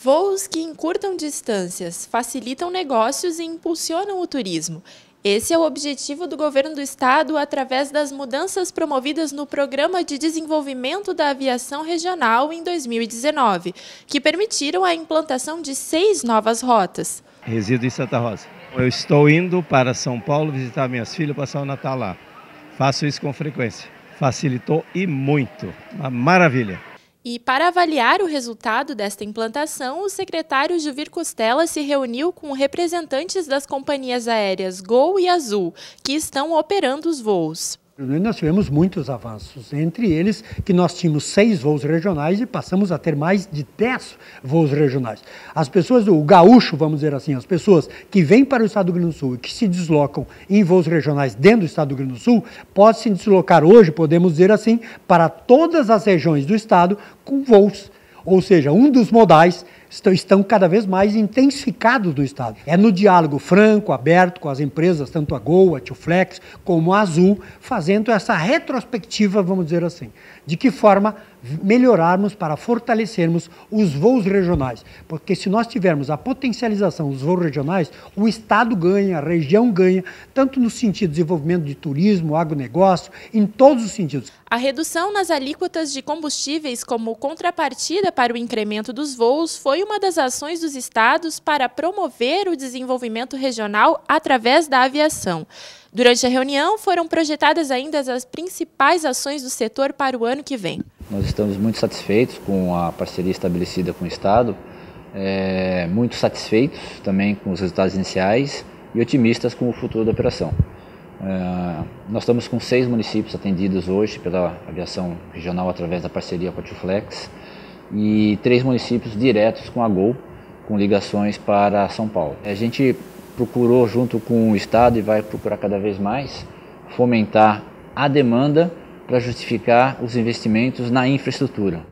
Voos que encurtam distâncias, facilitam negócios e impulsionam o turismo. Esse é o objetivo do governo do estado através das mudanças promovidas no Programa de Desenvolvimento da Aviação Regional em 2019, que permitiram a implantação de seis novas rotas. Resido em Santa Rosa. Eu estou indo para São Paulo visitar minhas filhas, passar o Natal lá. Faço isso com frequência. Facilitou e muito. Uma maravilha. E para avaliar o resultado desta implantação, o secretário Juvir Costela se reuniu com representantes das companhias aéreas Gol e Azul, que estão operando os voos. Nós tivemos muitos avanços, entre eles que nós tínhamos seis voos regionais e passamos a ter mais de dez voos regionais. As pessoas, o gaúcho, vamos dizer assim, as pessoas que vêm para o estado do Rio Grande do Sul e que se deslocam em voos regionais dentro do estado do Rio Grande do Sul, podem se deslocar hoje, podemos dizer assim, para todas as regiões do estado com voos. Ou seja, um dos modais estão, cada vez mais intensificados no Estado. É no diálogo franco, aberto com as empresas, tanto a Gol, a Tioflex, como a Azul, fazendo essa retrospectiva, vamos dizer assim, de que forma melhorarmos para fortalecermos os voos regionais. Porque se nós tivermos a potencialização dos voos regionais, o Estado ganha, a região ganha, tanto no sentido de desenvolvimento de turismo, agronegócio, em todos os sentidos. A redução nas alíquotas de combustíveis como contrapartida para o incremento dos voos foi uma das ações dos estados para promover o desenvolvimento regional através da aviação. Durante a reunião, foram projetadas ainda as principais ações do setor para o ano que vem. Nós estamos muito satisfeitos com a parceria estabelecida com o Estado, é, muito satisfeitos também com os resultados iniciais e otimistas com o futuro da operação. É, nós estamos com seis municípios atendidos hoje pela aviação regional através da parceria com a Tuflex e três municípios diretos com a Gol, com ligações para São Paulo. A gente procurou, junto com o Estado, e vai procurar cada vez mais, fomentar a demanda para justificar os investimentos na infraestrutura.